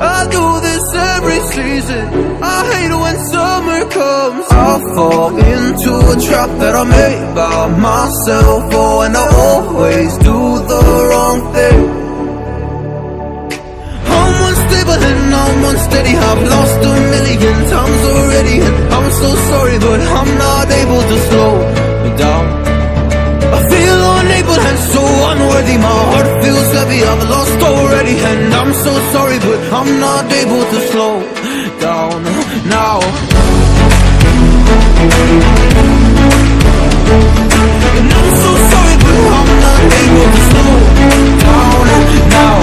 I do this every season. I hate it when summer comes. I fall into a trap that I made by myself. Oh, and I always do the wrong thing. I'm unstable and I'm unsteady I've lost a million times already. And I'm so sorry but I'm heavy, I've lost already And I'm so sorry but I'm not able to slow down now. And I'm so sorry but I'm not able to slow down now.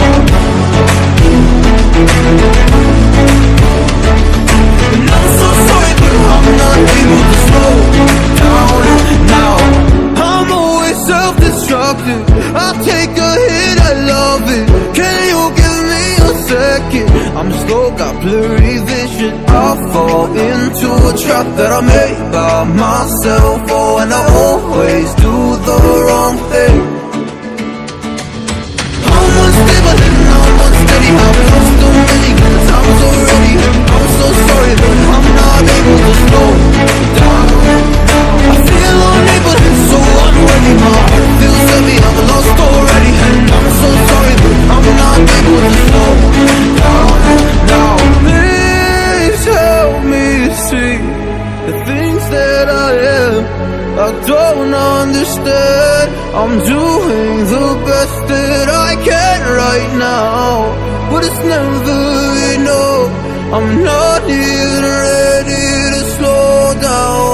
And I'm so sorry but I'm not able to slow down now. I'm always self-destructive. I take second? I'm slow, got blurry vision I fall into a trap that I made by myself Oh, and I always do the things that I am I don't understand. I'm doing the best that I can right now But it's never enough. I'm not even ready to slow down